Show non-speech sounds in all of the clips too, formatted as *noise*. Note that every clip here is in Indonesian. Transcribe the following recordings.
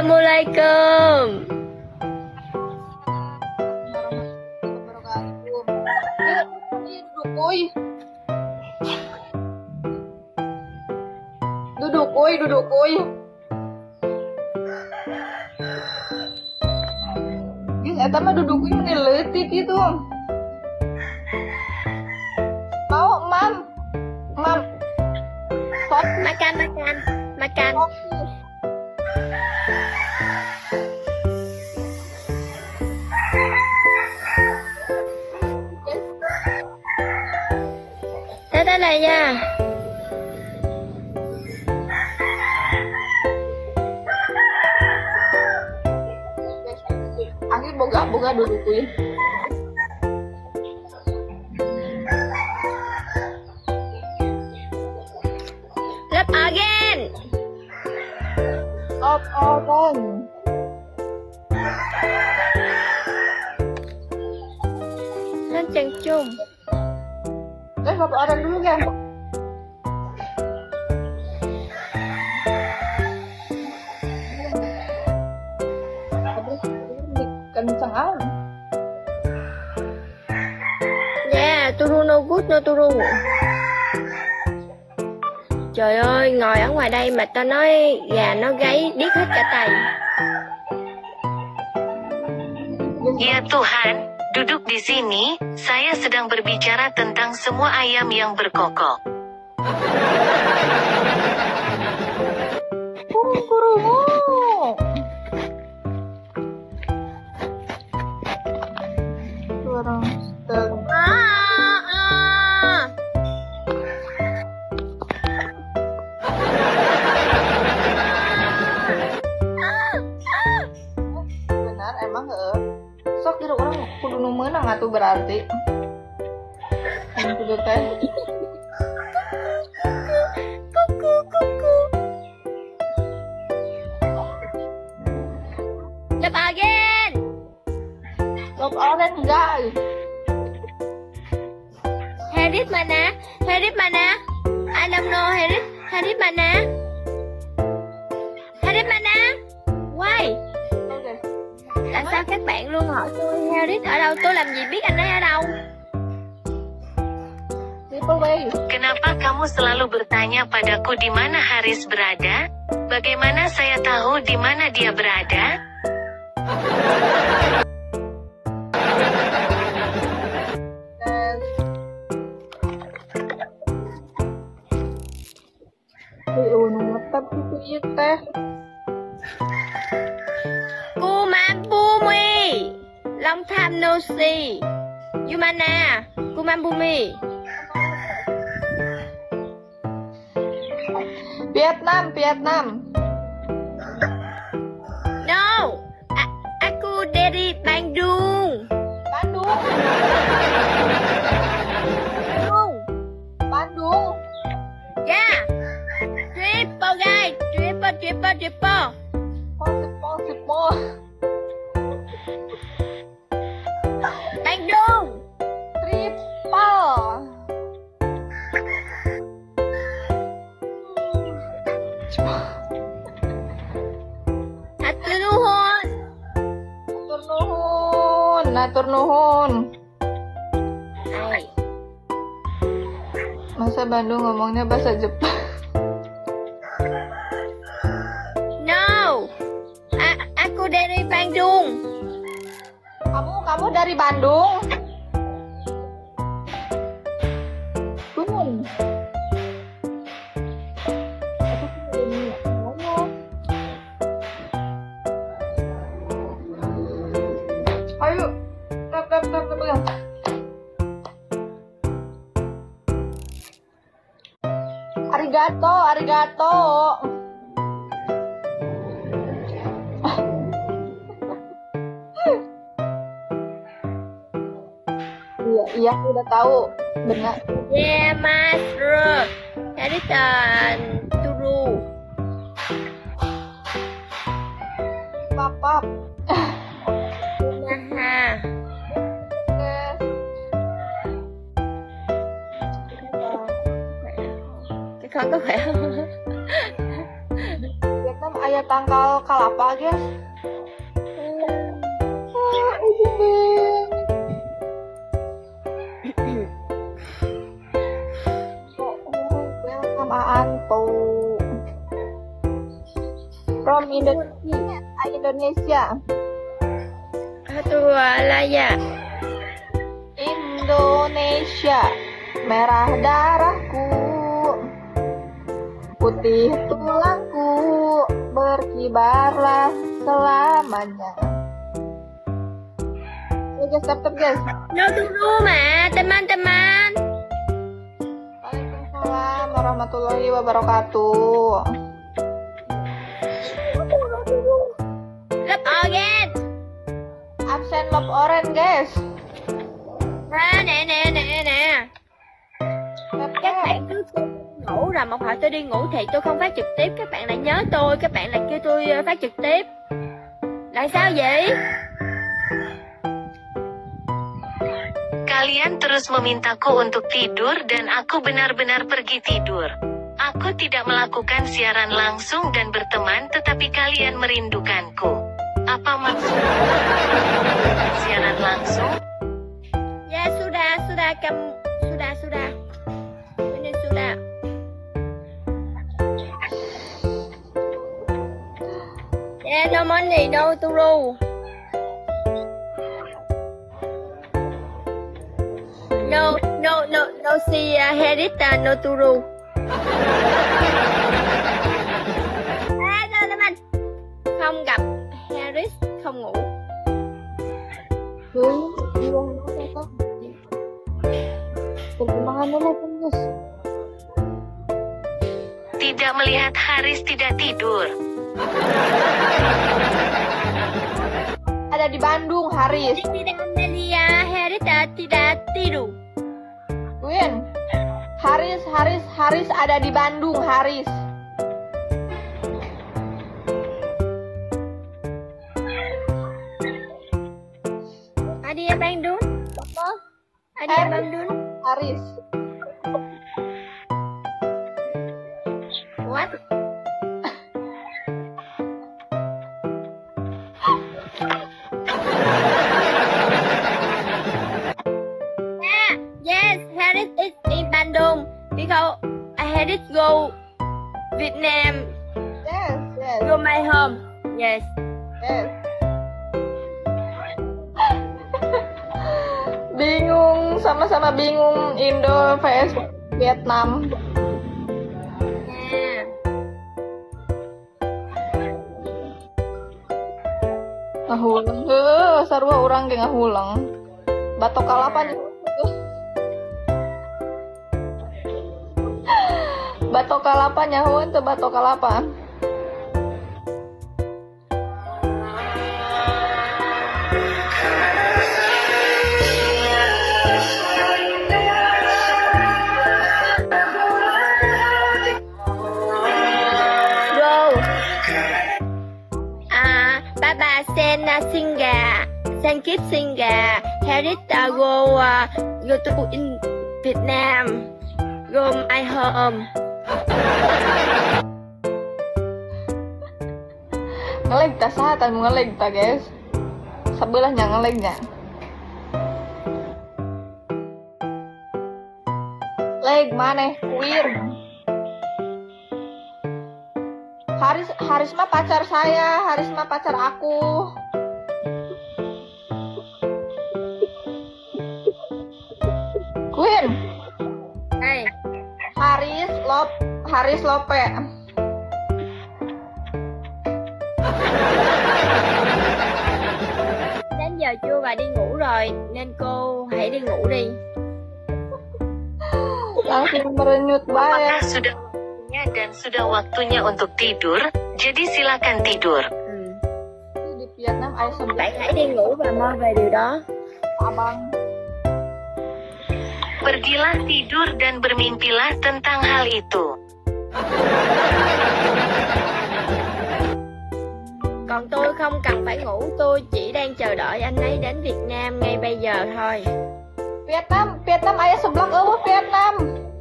Assalamualaikum. Duduk kuy, duduk kuy. Gis, eta mah duduk kuy meni leutik gitu. Mau, mam. Mam. Makan, makan, makan. sok. Này nha. Akhir boga boga duduk kuy. Lớp again. Stop orang. Lên chân chung. Stop orang dulu kan. Kenceng ah. Yeah, Turu no good no Turu. Trời ơi, ngồi ở ngoài đây mà tao nói gà nó gáy điếc hết cả tay. Ya Tuhan, duduk di sini, saya sedang berbicara tentang semua ayam yang berkokok. Mun kudu teh. Kuku, kuku. Lớp again. Stop orang guys. Harris mana? Harris mana? I don't know Harris. Harris mana? Harris mana? Why? Oke. Tại sao các bạn luôn hỏi tôi Harris ở đâu? Tôi làm gì biết anh ấy ở đâu? Kenapa kamu selalu bertanya padaku di mana Haris berada? Bagaimana saya tahu di mana dia berada? Nu ngetep gitu ieu teh. Kumambumi. Long time no see. You mana? Vietnam, Vietnam. No. A- aku dari Bandung. Bandung, Bandung. Bandung. Yeah. Triple guys. Triple, triple, triple. Posipol, sipol. Nuhun, atur nuhun. Hai. Masa Bandung ngomongnya bahasa Jepang? No. A- aku dari Bandung. Kamu, kamu dari Bandung? Arigato. Iya, iya udah tahu. Benar. Yeah, Mas Bro. Dari tan Turu. Ayah tangkal kalapa guys ah, Aanto from Indonesia Indonesia. Aduh, alaya. Indonesia. Merah darahku. Putih tulangku berkibarlah selamanya. Oke tap tap guys. No turu mà, teman-teman. Waalaikumsalam warahmatullahi wabarakatuh. Again. absen love orange guys. Nè. tap Các tap bạn cứ ngủ rồi một hồi tôi đi ngủ thì tôi không phát trực tiếp. Các bạn lại nhớ tôi, các bạn lại kêu tôi phát trực tiếp. Là sao vậy? Kalian terus memintaku untuk tidur dan aku benar-benar pergi tidur. Aku tidak melakukan siaran langsung dan berteman tetapi kalian merindukanku. Apa maksud siaran langsung? Ya sudah, sudah kamu Yeah, no money, no turu. No, no, no, no si uh, Herita, no. À, đâu Nam Anh. Không gặp Harris, không ngủ. Tidak melihat Haris tidak tidur. Ada di Bandung, Haris. Amelia, Herita tidak tidur. Win. Haris, Haris, Haris ada di Bandung, Haris. Ada yang Bandung? Apa? Ada yang Bandung? Haris. Bandung because Harris go Vietnam, Yes, yes, go my home. Yes. yes. bingung, sama-sama bingung Indo vs Vietnam. Yeah. Ngahulang. Heuh, sarua orang ge ngahulang. Batok kalapan. Batok sen uh, xin gà, sen kiếp xin gà. Harris uh, go uh, go to in Vietnam. Go my home. Ta saha ta nu ngeleg ta guys. Sebelahnya ngelegnya. Leg mana? Wir. Haris Haris mah pacar saya, Haris mah pacar aku. Haris Lope. Đến giờ chưa và đi ngủ rồi nên cô hãy đi ngủ đi. Langsung merenyut bae. Apakah sudah waktunya dan sudah waktunya untuk tidur? Jadi silakan tidur. Ừ. Di Vietnam ai Bạn sebelah hãy đi ngủ và mơ về điều đó. abang. Pergilah tidur dan bermimpilah tentang hal itu. Còn tôi không cần phải ngủ, tôi chỉ đang chờ đợi anh ấy đến Việt Nam ngay bây giờ thôi. Vietnam, Vietnam ayah sebelah eueuh Vietnam.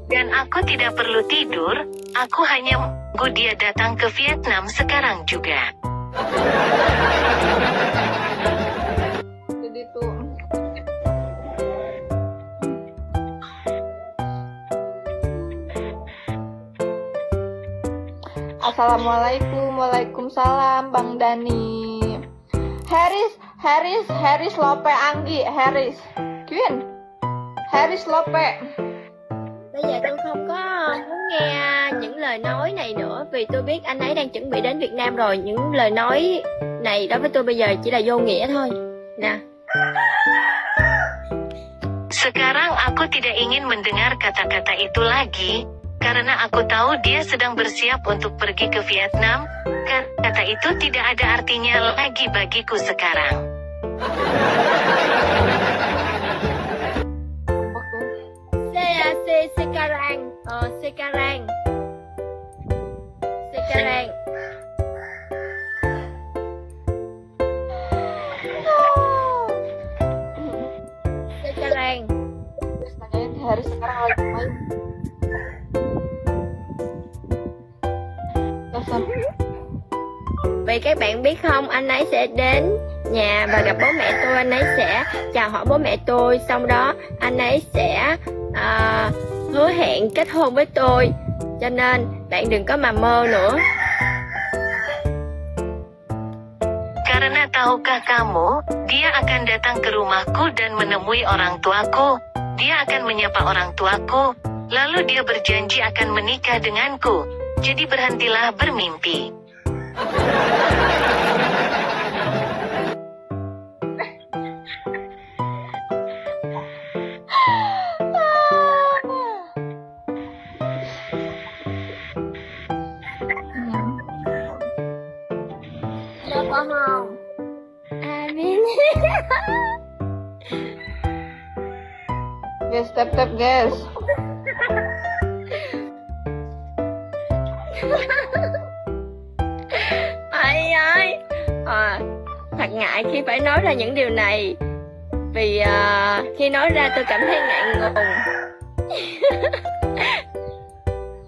Dan aku tidak perlu tidur, aku hanya Gue dia datang ke Vietnam sekarang juga. Assalamualaikum, Waalaikumsalam, Bang Dani. Harris, Harris, Harris Lope Anggi, Harris. Quyên, Harris Lope. Bây giờ tôi không có muốn nghe những lời nói này nữa vì tôi biết anh ấy đang chuẩn bị đến Việt Nam rồi. Những lời nói này đối với tôi bây giờ chỉ là vô nghĩa thôi. Nè. Sekarang aku tidak ingin mendengar kata-kata itu lagi, karena aku tahu dia sedang bersiap untuk pergi ke Vietnam. Kata itu tidak ada artinya lagi bagiku sekarang. Tuh. CAC sekarang. Ờ, sekarang. Sekarang. Sekarang. Terus Harris sekarang lagi main. Dasar. Vì các bạn biết không, anh ấy sẽ đến nhà và gặp bố mẹ tôi, anh ấy sẽ chào hỏi bố mẹ tôi, xong đó anh ấy sẽ à, hứa hẹn kết hôn với tôi. Cho nên bạn đừng có mà mơ nữa. Karena tahukah kamu, dia akan datang ke rumahku dan menemui orang tuaku. Dia akan menyapa orang tuaku, lalu dia berjanji akan menikah denganku. Jadi berhentilah bermimpi. Không? Amin. *laughs* Guys, tap tap guys. À, thật ngại khi phải nói ra những điều này. Vì à, khi nói ra tôi cảm thấy ngại ngùng. *laughs*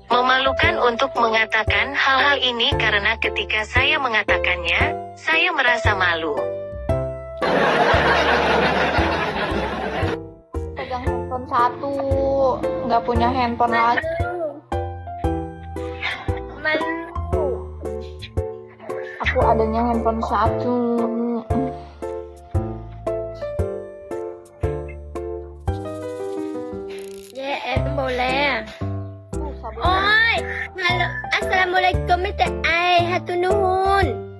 Memalukan untuk mengatakan hal-hal ini karena ketika saya mengatakannya, saya merasa malu. Pegang handphone satu, nggak punya handphone lagi. Malu. Aku adanya handphone satu. Em boleh. Oi, halo. Assalamualaikum Mr. Ai. Hatunun. Hatunun.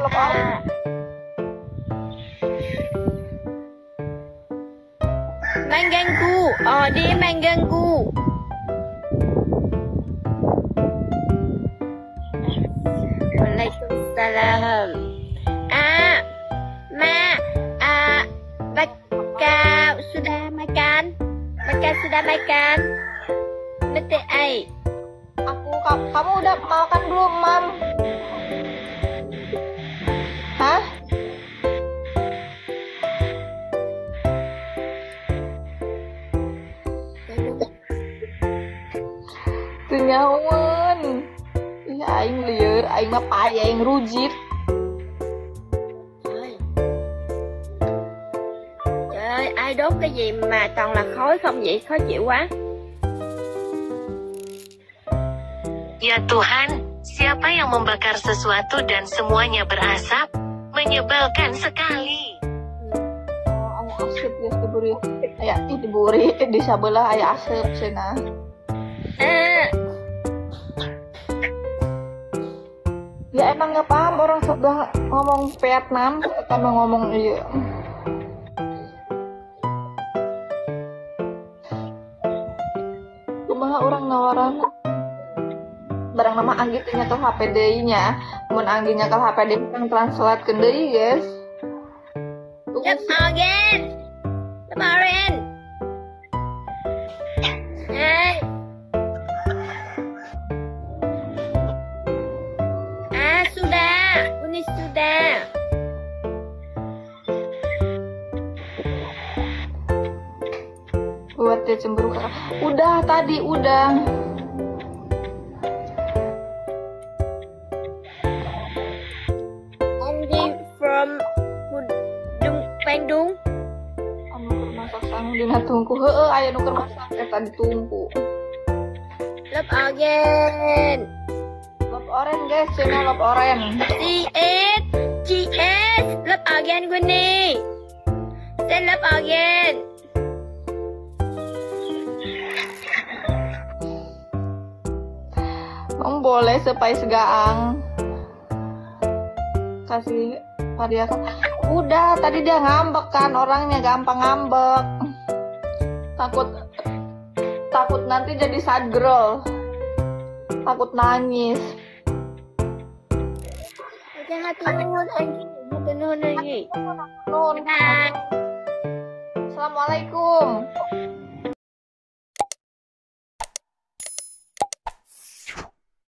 Lepas. Mengganggu. Oh, dia mengganggu. Baka sudah makan? Betul, ai. Aku, ka- kamu udah makan belum, Mam? Hah? Tenyawan. Ih, aing lieur, aing mah payah aing rujit. Ai đốt cái gì mà toàn là khói không vậy? Khó chịu quá. Ya Tuhan, siapa yang membakar sesuatu dan semuanya berasap? Menyebalkan sekali. Aya asep geus diburi. Aya diburi di sabelah aya asep cenah. À, Ya emang nggak paham orang sudah ngomong Vietnam, kita mau ngomong iya. Orang nawaran barang nama Anggi teh nyekel HP deui nya mun Anggi nyekel HP deui kan translate ke deui guys. Love again. Love tadi udah Andy from Budung Bandung. anu keur masak sang dina tungku heeh aya nu keur masak eta ditungku Love again. love oren guys channel love oren CS. GS. Love again gue nih. Say love again. Emang boleh sepai segaang. Kasih variasi udah tadi dia ngambek kan orangnya gampang ngambek. Takut takut nanti jadi sad girl. Takut nangis. Nuhun lagi. Assalamualaikum